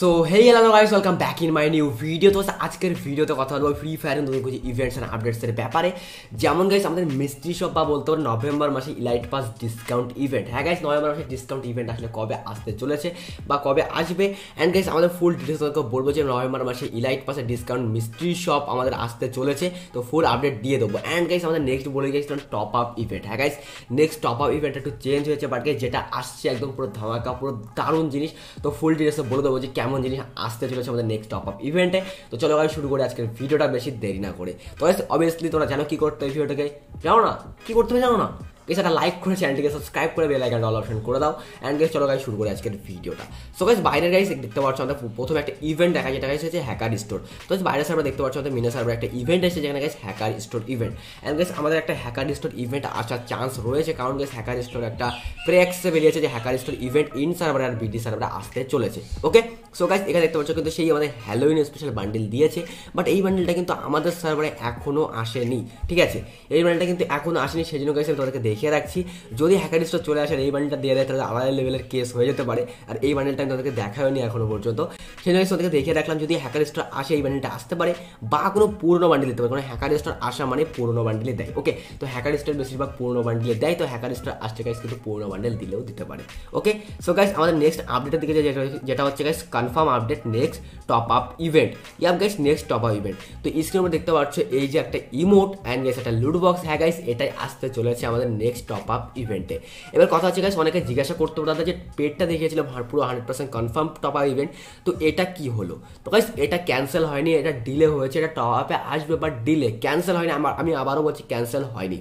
So hey hello guys welcome back in my new video তো আজকের ভিডিওতে কথা বলব ফ্রি ফায়ার নতুন কিছু ইভেন্টস অ্যান্ড আপডেটসের ব্যাপারে। যেমন গাইস আমাদের মিস্ট্রি শপ বা বলতে পারো নভেম্বর মাসে ইলাইট পাস ডিসকাউন্ট ইভেন্ট হ্যাঁ গাইস নভেম্বর মাসে ডিসকাউন্ট ইভেন্ট আসলে কবে আসতে চলেছে বা কবে আসবে? অ্যান্ড গাইস আমাদের ফুল ডিটেলস তোমাকে বলব যে নভেম্বর মাসে ইলাইট পাসের ডিসকাউন্ট মিস্ট্রি শপ আমাদের আসতে চলেছে। তো ফুল আপডেট দিয়ে দেবো। অ্যান্ড গাইস আমাদের নেক্সট বলে গেছিলাম টপ আপ ইভেন্ট হ্যাঁ guys next top up event একটু চেঞ্জ হয়েছে বাট যেটা আসছে একদম পুরো ধামাকা, পুরো দারুণ জিনিস। তো ফুল ডিটেলসে বলে দেবো যে কেমন জিনিস আসতে চলেছে আমাদের নেক্সট টপ আপ ইভেন্টে তো চলো আমি শুরু করে আজকের ভিডিওটা বেশি দেরি না করে। তো অবভিয়াসলি তোমরা জানো কি করতে হবে ভিডিওটাকে জানো না? কি করতে হবে জানো না? একটা লাইক করে চ্যানেলটিকে সাবস্ক্রাইব করে বেল আইকনটা অল অপশন করে দাও। অ্যান্ড গেস চলো গাইস শুরু করে আজকের ভিডিওটা সো গাইস বাইরের গাইস দেখতে পাচ্ছ আমাদের প্রথমে একটা ইভেন্ট দেখা যেটা গাইস হচ্ছে হ্যাকার স্টোর তো বাইরের সার্ভার দেখতে পাচ্ছ, আমাদের মিনা সার্ভার একটা ইভেন্ট এসেছে, যেখানে guys hacker store event and guys আমাদের একটা হ্যাকার স্টোর ইভেন্ট আসার চান্স রয়েছে, কারণ গাইস হ্যাকার স্টোর একটা প্রেক্সে বেরিয়েছে যে hacker store event in server R BD সার্ভারে আসতে চলেছে। ওকে সো গাইস এখানে দেখতে পাচ্ছ কিন্তু সেই আমাদের হ্যালোইন স্পেশাল বান্ডিল দিয়েছে। বাট এই বান্ডিলটা কিন্তু আমাদের সার্ভারে এখনও আসেনি। ঠিক আছে? এই বান্ডিলটা কিন্তু এখনও আসেনি সেই জন্য গাইস আমি তোমাদেরকে দেখিয়ে রাখছি। যদি হ্যাকার স্টোর চলে আসে এই বান্ডেলটা দিয়ে দেয়, তাহলে আলাদা লেভেলের কেস হয়ে যেতে পারে। আর এই বান্ডেলটা আমি তাদেরকে দেখা হয়নি পর্যন্ত। সেই জন্য তাদেরকে দেখে রাখলাম, যদি হ্যাকার স্টোর আসে, এই বান্ডেলটা আসতে পারে বা কোনো পুরনো বান্ডেল দিতে পারে। কোনো হ্যাকার স্টোর আসা মানে পুরনো বান্ডেলে দেয় ওকে তো হ্যাকার স্টোর বেশিরভাগ পুরনো বান্ডেলে দেয়, তো হ্যাকার স্টোর আসছে গাইস কিন্তু পুরনো বান্ডেল দিলেও দিতে পারে ওকে সো গাইস আমাদের নেক্সট আপডেটের দিকে যেটা হচ্ছে guys confirm update next top up event yam guys next top up event তো স্ক্রিনের উপর দেখতে পাচ্ছ, এই যে একটা ইমোট অ্যান্ড গাইস একটা লুড বক্স হ্যাঁ গাইস এটাই আসতে চলেছে আমাদের নেক্সট টপ আপ ইভেন্টে এবার কথা হচ্ছে গাছ অনেকে জিজ্ঞাসা করতে পারে যে পেটটা দেখিয়েছিল পুরো hundred percent confirm top up event তো এটা কি হলো? তো গাইস এটা ক্যান্সেল হয়নি, এটা ডিলে হয়েছে, এটা টপ আপে আসবে বাট ডিলে ক্যান্সেল হয়নি, আমার, আমি আবারও বলছি ক্যান্সেল হয়নি।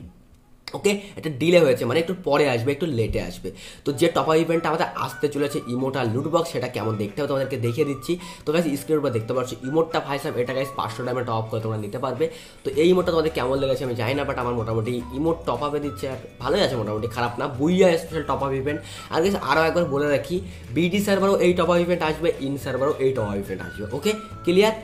ওকে? এটা ডিলে হয়েছে মানে একটু পরে আসবে, একটু লেটে আসবে। তো যে টপ আপ ইভেন্টটা আমাদের আসতে চলেছে ইমোটা লুটবক্স সেটা কেমন দেখতে হবে তোমাদেরকে দেখিয়ে দিচ্ছি। তো গাইস স্ক্রিনের উপর দেখতে পাচ্ছ ইমোটটা ভাই সাহেব, এটা গাইস পাঁচশো টাইমে টপ আপ করে তোমরা নিতে পারবে। তো এই ইমোটটা তোমাদের কেমন লেগেছে আমি জানি না বাট আমার মোটামুটি ইমোট টপ আপে দিচ্ছে, আর ভালোই আছে মোটামুটি, খারাপ না। Booyah special top up event আর গাইস আরও একবার বলে রাখি বিডি সার্ভারও এই টপ আপ ইভেন্ট আসবে ইন সার্ভারও এই টপ আপ ইভেন্ট আসবে ওকে ক্লিয়ার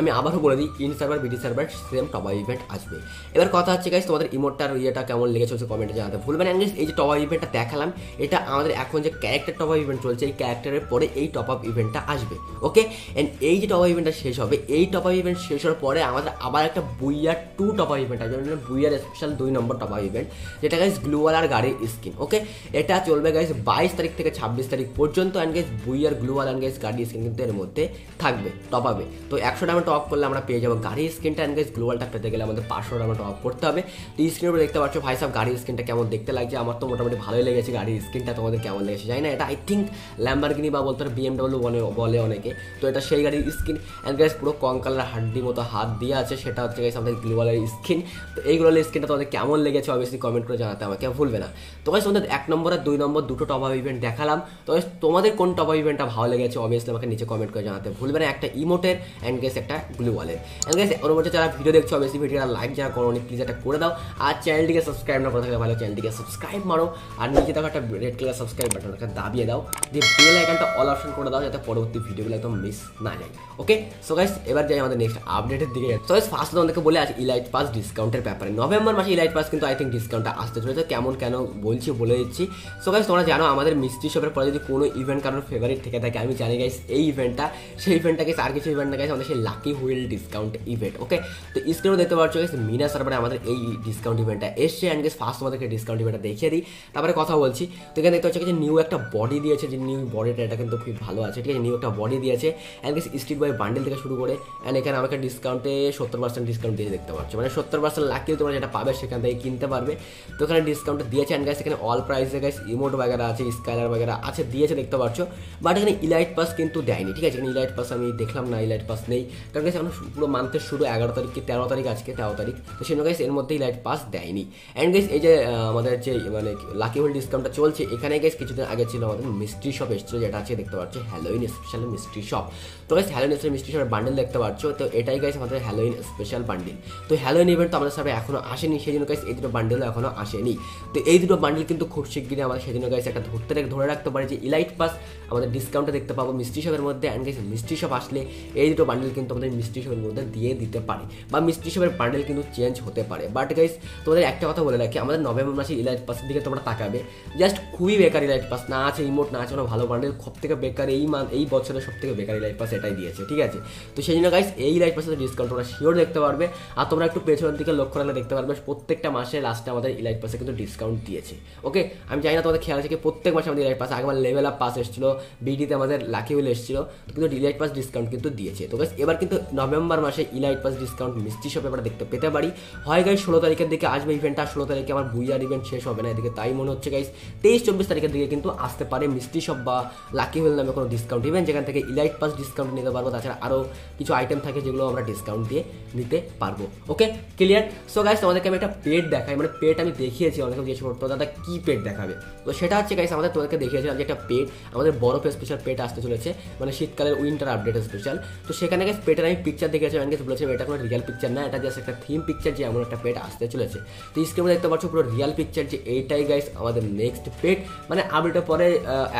আমি আবারও বলে দিই in server BD server same top event আসবে। এবার কথা হচ্ছে গাইস তোমাদের ইমোটটার ইয়েটা কেমন লেগেছে হচ্ছে কমেন্টে জানাতে ভুলবেন অ্যান্ড এই যে টপ ইভেন্টটা দেখালাম, এটা আমাদের এখন যে ক্যারেক্টার টপ আপ ইভেন্ট চলছে, এই ক্যারেক্টারের পরে এই টপ আপ ইভেন্টটা আসবে ওকে অ্যান্ড এই যে টপ আপ ইভেন্টটা শেষ হবে, এই টপ আপ ইভেন্ট শেষ হওয়ার পরে আমাদের আবার একটা বুইয়ার টু টপ আপ ইভেন্ট আসবে বুইয়ার স্পেশাল দুই নম্বর টপ আপ ইভেন্ট যেটা গাইস গ্লুওয়ালার গাড়ির স্কিন ওকে এটা চলবে গাইস বাইশ তারিখ থেকে ছাব্বিশ তারিখ পর্যন্ত অ্যান্ড গাইস বুইয়ার গ্লুওয়াল অ্যান্ড গাইস গাড়ির স্কিন কিন্তু এর মধ্যে থাকবে টপ আপে তো একশো টাকা টপ করলে আমরা পেয়ে যাব। গাড়ির স্ক্রিনটা অ্যান্ড গাইস গ্লোবালটা পেতে গেলে আমাদের পাঁচশো টাকা টপ করতে হবে। তো স্ক্রিনের উপরে দেখতে পাচ্ছ ভাই সব গাড়ির স্ক্রিনটা কেমন দেখতে লাগছে? আমার তো মোটামুটি ভালোই লেগেছে গাড়ির স্ক্রিনটা তোমাদের কেমন লেগেছে জানি না। এটা আই থিঙ্ক ল্যাম্বারগিনি বা বলতে বিএমডাব্লিউ বলে বলে অনেকে। তো এটা সেই গাড়ির স্ক্রিন অ্যান্ড গাইস পুরো কঙ্কালের হাড্ডি মতো হাত দিয়ে আছে। সেটা হচ্ছে গাইস আমাদের গ্লোবালের স্ক্রিন তো এই স্ক্রিনটা তোমাদের কেমন লেগেছে অবশ্যই কমেন্ট করে জানাতে আমাকে ভুলবে না। তো গাইস তোমাদের এক নম্বর আর দুই নম্বর দুটো টপ আপ ইভেন্ট দেখালাম। তো তোমাদের কোন টপ আপ ইভেন্টটা ভালো লেগেছে? অবভিয়াসলি আমাকে নিচে কমেন্ট করে জানাতে ভুলবে না। একটা ইমোটের অ্যান্ড একটা গ্লুওয়ালের অ্যান্ড গেস ওর মধ্যে যারা ভিডিও দেখছ অবশ্যই ভিডিওটা লাইক যারা করো প্লিজ একটা করে দাও। আর চ্যানেলটিকে সাবস্ক্রাইব না করে থাকলে ভালো চ্যানেলটিকে সাবস্ক্রাইব মারো। আর নিচে দেখো একটা রেড কালার সাবস্ক্রাইব বাটন একটা দাবিয়ে দাও। যে বেল আইকনটা অল অপশন করে দাও, যাতে পরবর্তী ভিডিওগুলো একদম মিস না যায়। ওকে সো গাইস এবার যাই আমাদের নেক্সট আপডেটের দিকে সো গাইস ফার্স্ট তোমাদেরকে বলে আছে ইলাইট পাস ডিসকাউন্টের ব্যাপারে। নভেম্বর মাসে ইলাইট পাস কিন্তু আই থিঙ্ক ডিসকাউন্টটা আসতে চলেছে, কেমন কেন বলছি, বলে দিচ্ছি। সো গাইস তোমরা জানো আমাদের মিস্ত্রি শপের পরে যদি কোনো ইভেন্ট কারোর ফেভারিট থেকে থাকে, আমি জানি গাইস এই ইভেন্টটা সেই ইভেন্টটাকে আর কিছু ইভেন্ট না গাইস আমাদের সেই lucky wheel discount event okay তো স্ক্রিনে দেখতে পাচ্ছ গাইস মিনা সার্ভারে আমাদের এই ডিসকাউন্ট ইভেন্টটা এসছে অ্যান্ড গেস ফার্স্ট তোমাদেরকে ডিসকাউন্ট ইভেন্টটা দেখিয়ে দিই। তারপরে কথা বলছি। তো এখানে দেখতে পাচ্ছ যে নিউ একটা বডি দিয়েছে, যে নিউ বডিটা এটা কিন্তু খুব ভালো আছে, ঠিক আছে? নিউ একটা বডি দিয়েছে and guys street boy bundle থেকে শুরু করে অ্যান্ড এখানে আমাকে ডিসকাউন্টে সত্তর পার্সেন্ট ডিসকাউন্ট দিয়ে দেখতে পাচ্ছ। মানে সত্তর পার্সেন্ট লাকি তোমরা যেটা পাবে, সেখান থেকে কিনতে পারবে। তো এখানে ডিসকাউন্ট দিয়েছে অ্যান্ড গাইস এখানে অল প্রাইসে গাইস ইমোট বাগেরা আছে স্কাইলার বাগেরা আছে, দিয়েছে দেখতে পাচ্ছ। বাট এখানে ইলাইট পাস কিন্তু দেয়নি, ঠিক আছে? এখানে ইলাইট পাস আমি দেখলাম না ইলাইট পাস নেই। কারণ গাইস এখন পুরো মান্থের শুরু এগারো তারিখ কি তেরো তারিখ আজকে, তেরো তারিখ। তো সেই গাইস এর মধ্যেই লাইট পাস দেয়নি। অ্যান্ড গাইস এই যে আমাদের যে মানে লাকি হোল ডিসকাউন্টটা চলছে, এখানে গাইস কিছুদিন আগে ছিল আমাদের মিস্ট্রি শপ এসেছিল, যেটা আছে, দেখতে পাচ্ছ হ্যালোইন স্পেশাল মিস্ট্রি শপ তো গাইস হ্যালোইন স্পেশাল মিস্ট্রি শপের বান্ডেল দেখতে পাচ্ছ, তো এটাই গাইস আমাদের হ্যালোইন স্পেশাল বান্ডেল তো হ্যালোইন ইভেন্ট তো আমাদের সাথে এখনও আসেনি, সেই জন্য গাইস এই দুটো বান্ডেলও এখনও আসেনি। তো এই দুটো বান্ডেল কিন্তু খুব শিগগিরই আমাদের জন্য গাইস একটা ধরতে ধরে রাখতে পারি যে ইলাইট পাস আমাদের ডিসকাউন্টে দেখতে পাবো মিস্ট্রি শপের মধ্যে। অ্যান্ড গাইস মিস্ট্রি শপ আসলে এই দুটো বান্ডেল কিন্তু কিন্তু আমাদের মিষ্টি শপের মধ্যে দিয়ে দিতে পারে। বা মিষ্টি শপের বান্ডেল কিন্তু চেঞ্জ হতে পারে। বাট গাইস তোমাদের একটা কথা বলে রাখি, আমাদের নভেম্বর মাসে ইলাইট পাসের দিকে তোমরা তাকাবে। জাস্ট খুবই বেকার ইলাইট পাস না আছে ইমোট না আছে কোনো ভালো বান্ডেল সব থেকে বেকার এই মান এই বছরের সব থেকে বেকার ইলাইট পাস এটাই দিয়েছে, ঠিক আছে? তো সেই জন্য গাইস এই ইলাইট পাসের ডিসকাউন্ট তোমরা শিওর দেখতে পারবে। আর তোমরা একটু পেছনের দিকে লক্ষ্য রাখলে দেখতে পারবে, প্রত্যেকটা মাসে লাস্টে আমাদের ইলাইট পাসে কিন্তু ডিসকাউন্ট দিয়েছে। ওকে আমি জানি না তোমাদের খেয়াল আছে কি, প্রত্যেক মাসে আমাদের ইলাইট পাস আগেবার লেভেল আপ পাস এসেছিল বিডিতে আমাদের লাকি উইল এসেছিল কিন্তু ইলাইট পাস ডিসকাউন্ট কিন্তু দিয়েছে। তো গাইস এবার কিন্তু নভেম্বর মাসে ইলাইট পাস ডিসকাউন্ট মিষ্টি শপে আমরা দেখতে পেতে পারি। হয় গাইস ষোলো তারিখের দিকে আসবে ইভেন্টটা ষোলো তারিখে আমার বুইয়ার ইভেন্ট শেষ হবে না এদিকে, তাই মনে হচ্ছে গাইস তেইশ, চব্বিশ তারিখের দিকে কিন্তু আসতে পারে মিষ্টি শপ বা লাকি হুইল নামে কোনো ডিসকাউন্ট ইভেন্ট যেখান থেকে ইলাইট পাস ডিসকাউন্ট নিতে পারব। তাছাড়া আরও কিছু আইটেম থাকে যেগুলো আমরা ডিসকাউন্ট দিয়ে নিতে পারব। ওকে ক্লিয়ার সো গাইস তোমাদেরকে আমি একটা পেড দেখাই। মানে পেড আমি দেখিয়েছি অনেকে জিজ্ঞেস করতো দাদা কী পেড দেখাবে? তো সেটা হচ্ছে গাইস আমাদের তোমাদেরকে দেখিয়েছিলাম যে একটা পেড আমাদের বরফের স্পেশাল পেট আসতে চলেছে। মানে শীতকালের উইন্টার আপডেট স্পেশাল তো সেখানে গাইস পেটের আমি পিকচার দেখেছি, অনেকে বলেছে এটা কোনো রিয়াল পিকচার না, এটা জাস্ট একটা থিম পিকচার যে এমন একটা পেট আসতে চলেছে। তো স্ক্রিনে দেখতে পাচ্ছ পুরো রিয়াল পিকচার যে এইটাই গাইস আমাদের নেক্সট পেট মানে আপডেটের পরে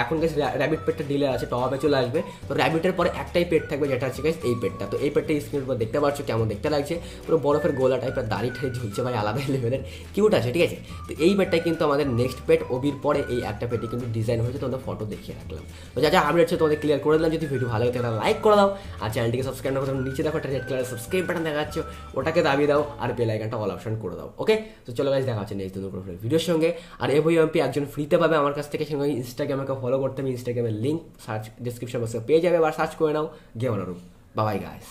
এখন গাইস র্যাবিট পেডটা ডিলে আছে টপে চলে আসবে। তো র্যাবিটের পরে একটাই পেট থাকবে, যেটা হচ্ছে গাইস এই পেটটা তো এই পেটটা স্ক্রিনের উপর দেখতে পাচ্ছ, কেমন দেখতে লাগছে। পুরো বরফের গোলা টাইপের দাড়ি ঠাড়ি ঝুলছে ভাই, আলাদা লেভেলের কিউট আছে, ঠিক আছে? তো এই পেডটাই কিন্তু আমাদের নেক্সট পেট ওবির পরে এই একটা পেডে কিন্তু ডিজাইন হয়েছে তোমাদের ফটো দেখিয়ে রাখলাম। তো যা যা আপডেট আছে তোমাদের ক্লিয়ার করে দিলাম। যদি ভিডিও ভালো লাগে তাহলে লাইক করে দাও। আর চ্যানেলটিকে সাবস্ক্রাইব না করতে নিচে দেখো একটা রেড কালার সাবস্ক্রাইব বাটন দেখা যাচ্ছে, ওটাকে দাবিয়ে দাও আর বেল আইকনটা অল অপশন করে দাও ওকে তো চলো গাছ দেখা হচ্ছে নেক্সট নতুন ভিডিওর সঙ্গে। আর এভই এমপি একজন ফ্রিতে পাবে আমার কাছ থেকে সঙ্গে ইনস্টাগ্রামে ফলো করতে হবে ইনস্টাগ্রামের লিঙ্ক সার্চ ডিসক্রিপশন বক্সে পেয়ে যাবে বা সার্চ করে নাও গেম বাবাই গাইস